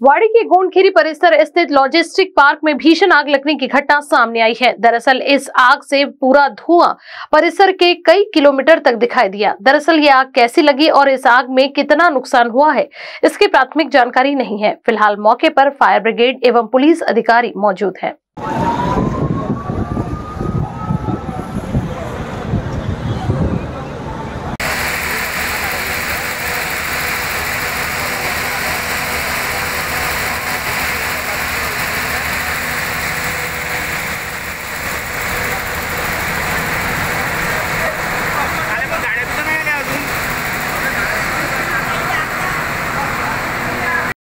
वाड़ी के गोंडखेरी परिसर स्थित लॉजिस्टिक पार्क में भीषण आग लगने की घटना सामने आई है। दरअसल इस आग से पूरा धुआँ परिसर के कई किलोमीटर तक दिखाई दिया। दरअसल ये आग कैसी लगी और इस आग में कितना नुकसान हुआ है, इसकी प्राथमिक जानकारी नहीं है। फ़िलहाल मौके पर फायर ब्रिगेड एवं पुलिस अधिकारी मौजूद है।